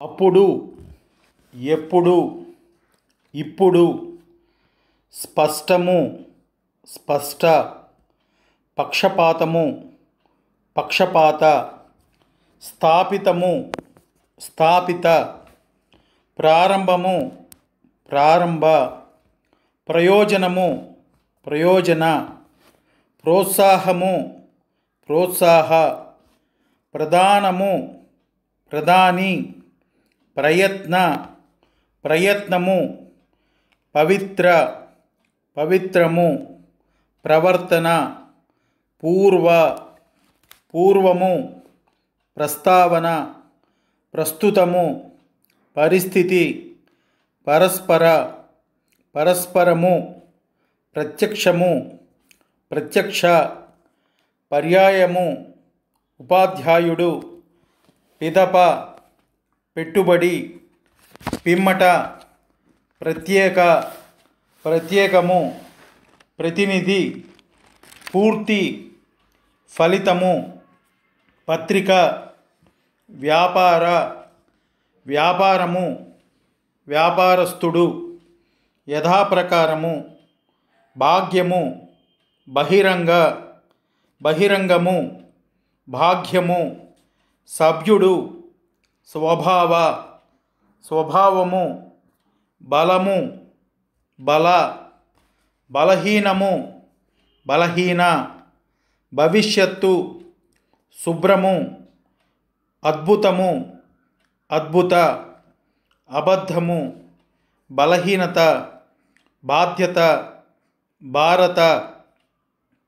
అప్పుడు ఎప్పుడు ఇప్పుడు స్పష్టము స్పష్ట పక్షపాతము పక్షపాత స్థాపితము స్థాపిత ప్రారంభము ప్రారంభ ప్రయోజనము ప్రయోజన ప్రోత్సాహము ప్రోత్సాహ ప్రధానము ప్రధాని ప్రయత్న ప్రయత్నము పవిత్ర పవిత్రము ప్రవర్తన పూర్వ పూర్వము ప్రస్తావన ప్రస్తుతము పరిస్థితి పరస్పర పరస్పరము ప్రత్యక్షము ప్రత్యక్ష పర్యాయము ఉపాధ్యాయుడు పిదప పెట్టుబడి పిమ్మట ప్రత్యేక ప్రత్యేకము ప్రతినిధి పూర్తి ఫలితము పత్రిక వ్యాపార వ్యాపారము వ్యాపారస్తుడు యథాప్రకారము భాగ్యము బహిరంగ బహిరంగము భాగ్యము సభ్యుడు స్వభావ స్వభావము బలము బల బలహీనము బలహీన భవిష్యత్తు శుభ్రము అద్భుతము అద్భుత అబద్ధము బలహీనత బాధ్యత భారత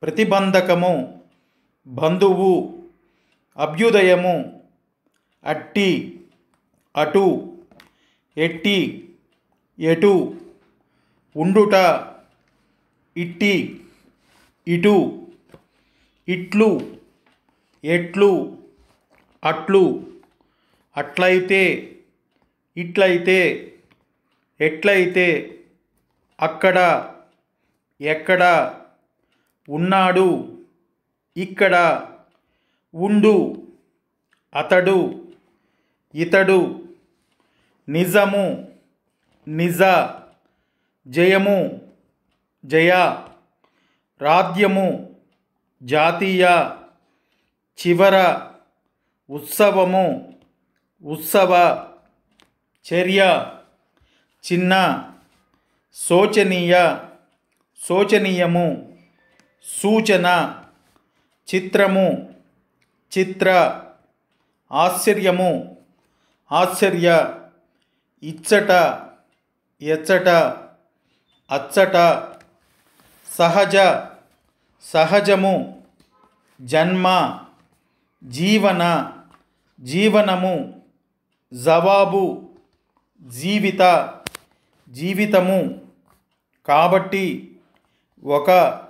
ప్రతిబంధకము బంధువు అభ్యుదయము అట్టి అటు ఎట్టి ఎటు ఉండుట ఇట్టి ఇటు ఇట్లు ఎట్లు అట్లు అట్లయితే ఇట్లయితే ఎట్లయితే అక్కడ ఎక్కడ ఉన్నాడు ఇక్కడ ఉండు అతడు ఇతడు నిజము నిజ జయము జయ రాధ్యము జాతీయ చివర ఉత్సవము ఉత్సవ చర్య చిన్న శోచనీయ శోచనీయము సూచన చిత్రము చిత్ర ఆశ్చర్యము ఆశ్చర్య ఇచ్చట ఎచ్చట అచ్చట సహజ సహజము జన్మ జీవన జీవనము జవాబు జీవిత జీవితము. కాబట్టి ఒక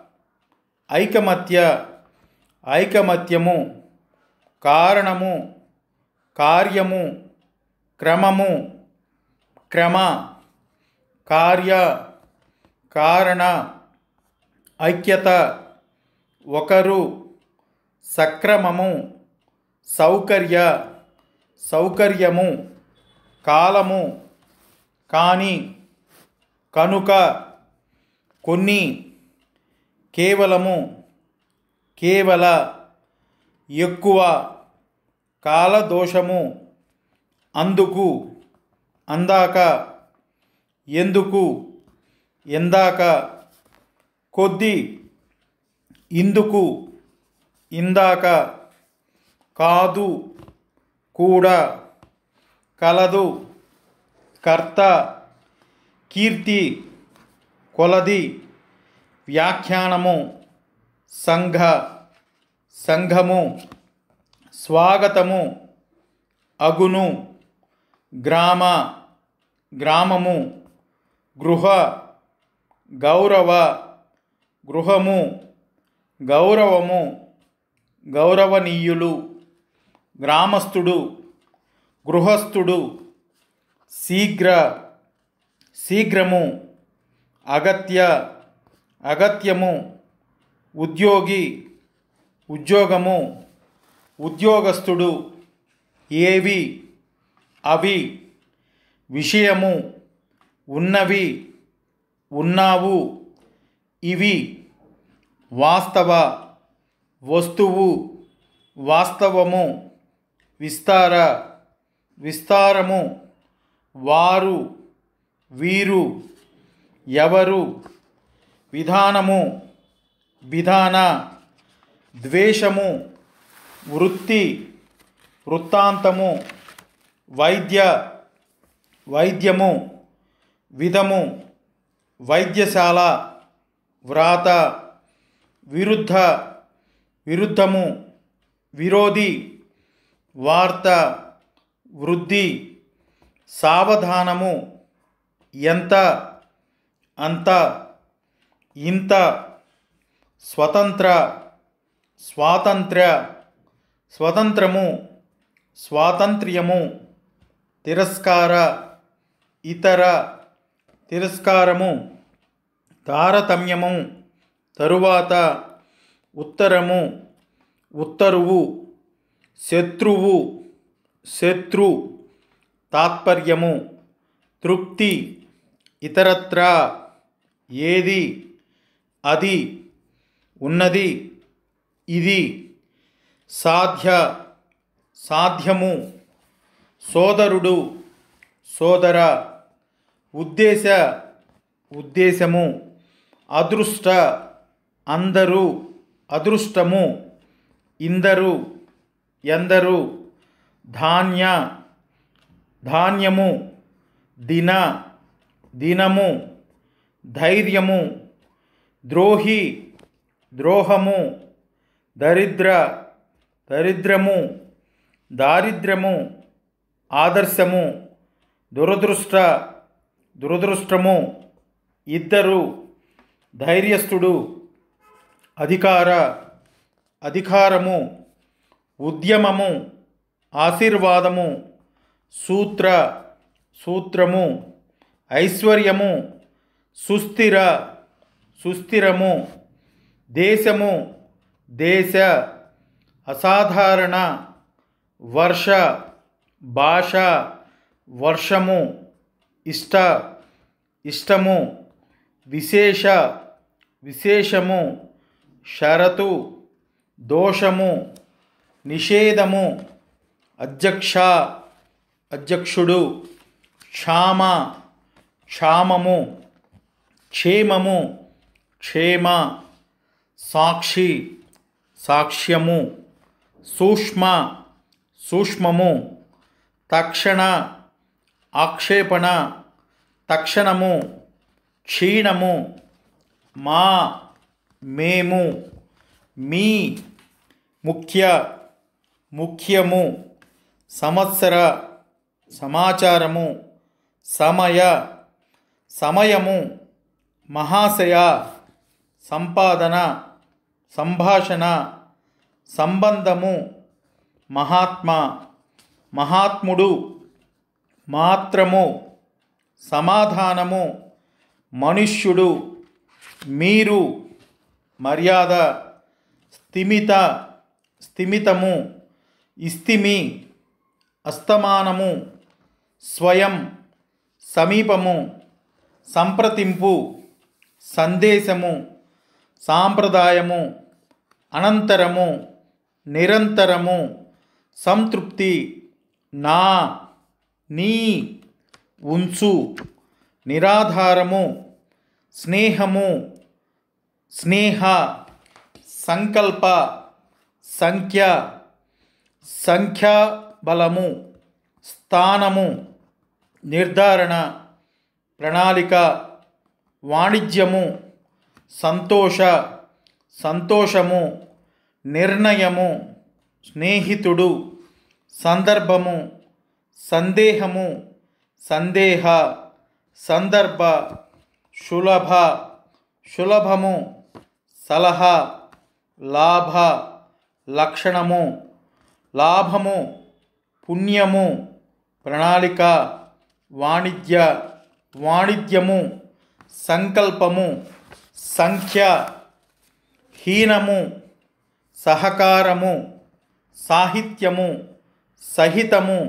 ఐకమత్య ఐకమత్యము కారణము కార్యము క్రమము క్రమ కార్య కారణ ఐక్యత ఒకరు సక్రమము సౌకర్య సౌకర్యము కాలము కానీ కనుక కొన్ని కేవలము కేవల ఎక్కువ కాలదోషము అందుకు అందాక ఎందుకు ఎందాక కొద్ది ఇందుకు ఇందాక కాదు కూడా కలదు కర్త కీర్తి కొలది వ్యాఖ్యానము సంఘ సంఘము స్వాగతము అగును. గ్రామ గ్రామము గృహ గౌరవ గృహము గౌరవము గౌరవనీయులు గ్రామస్థుడు గృహస్థుడు శీఘ్ర శీఘ్రము అగత్య అగత్యము ఉద్యోగి ఉద్యోగము ఉద్యోగస్తుడు ఏవి అవి విషయము ఉన్నవి ఉన్నావు. ఇవి వాస్తవ వస్తువు వాస్తవము విస్తార విస్తారము. వారు వీరు ఎవరు విధానము విధాన ద్వేషము వృత్తి వృత్తాంతము వైద్య వైద్యము విధము వైద్యశాల వ్రాత విరుద్ధ విరుద్ధము విరోధి వార్త వృద్ధి సావధానము ఎంత అంత ఇంత స్వతంత్ర స్వాతంత్ర్య స్వతంత్రము స్వాతంత్ర్యము తిరస్కార ఇతర తిరస్కారము తారతమ్యము తరువాత ఉత్తరము ఉత్తరువు శత్రువు శత్రు తాత్పర్యము తృప్తి ఇతరత్ర ఏది అది ఉన్నది ఇది సాధ్య సాధ్యము సోదరుడు సోదర ఉద్దేశ ఉద్దేశము అదృష్ట అందరూ అదృష్టము ఇందరు ఎందరు ధాన్య ధాన్యము దిన దినము ధైర్యము ద్రోహి ద్రోహము దరిద్ర దరిద్రము దారిద్ర్యము ఆదర్శము దురదృష్ట దురదృష్టము ఇద్దరు ధైర్యస్థుడు అధికార అధికారము ఉద్యమము ఆశీర్వాదము సూత్ర సూత్రము ఐశ్వర్యము సుస్థిర సుస్థిరము దేశము దేశ అసాధారణ వర్ష భాష వర్షము ఇష్ట ఇష్టము విశేష విశేషము షరతు దోషము నిషేధము అధ్యక్ష అధ్యక్షుడు క్షామ క్షామము క్షేమము క్షేమ సాక్షి సాక్ష్యము సూక్ష్మ సూక్ష్మము తక్షణ ఆక్షేపణ తక్షణము క్షీణము మా మేము మీ ముఖ్య ముఖ్యము సంవత్సర సమాచారము సమయ సమయము మహాశయ సంపాదన సంభాషణ సంబంధము మహాత్మా మహాత్ముడు మాత్రము సమాధానము మనుష్యుడు మీరు మర్యాద స్థిమిత స్థిమితము ఇస్తిమి అస్తమానము స్వయం సమీపము సంప్రతింపు సందేశము సాంప్రదాయము అనంతరము నిరంతరము సంతృప్తి నా నీ ఉంచు. నిరాధారము స్నేహము స్నేహ సంకల్ప సంఖ్య సంఖ్యాబలము స్థానము నిర్ధారణ ప్రణాళిక వాణిజ్యము సంతోష సంతోషము నిర్ణయము స్నేహితుడు. సందర్భము సందేహము సందేహ సందర్భ సులభ సులభము సలహా లాభ లక్షణము లాభము పుణ్యము ప్రణాళిక వాణిజ్య వాణిజ్యము సంకల్పము సంఖ్య హీనము సహకారము సాహిత్యము సహితము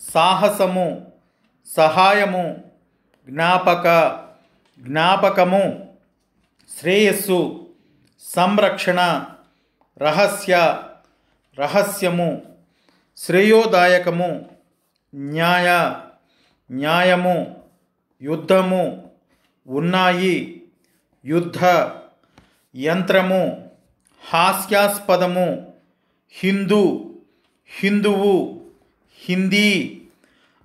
సాహసము సహాయము జ్ఞాపక జ్ఞాపకము శ్రేయస్సు సంరక్షణ రహస్య రహస్యము శ్రేయోదాయకము న్యాయ న్యాయము యుద్ధము ఉన్నాయి యుద్ధ యంత్రము హాస్యాస్పదము హిందూ హిందువు హిందీ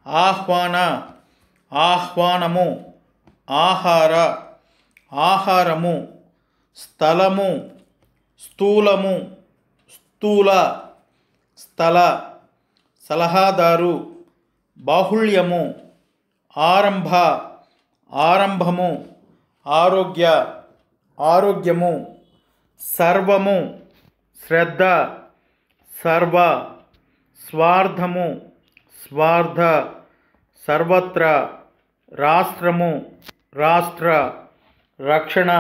ఆహ్వాన ఆహ్వానము ఆహార ఆహారము స్థలము స్థూలము స్థూల స్థల సలహాదారు బాహుళ్యము ఆరంభ ఆరంభము ఆరోగ్య ఆరోగ్యము సర్వము శ్రద్ధ సర్వ స్వార్థము స్వార్థ సర్వత్ర రాష్ట్రము రాష్ట్ర రక్షణ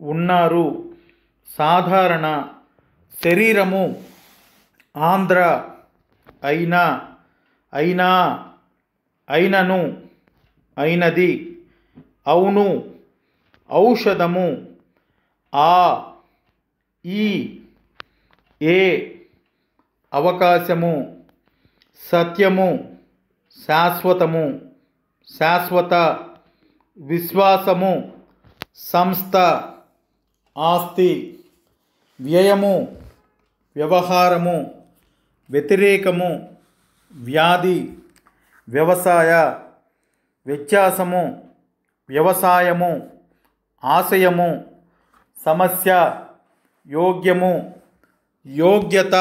ఉన్నారు. సాధారణ శరీరము ఆంధ్ర అయినా అయినా అయినను అయినది అవును ఔషధము ఆ ఈ ఏ అవకాశము సత్యము శాశ్వతము శాశ్వత విశ్వాసము సంస్థ ఆస్తి వ్యయము వ్యవహారము వ్యతిరేకము వ్యాధి వ్యవసాయ వ్యత్యాసము వ్యవసాయము ఆశయము సమస్య యోగ్యము యోగ్యత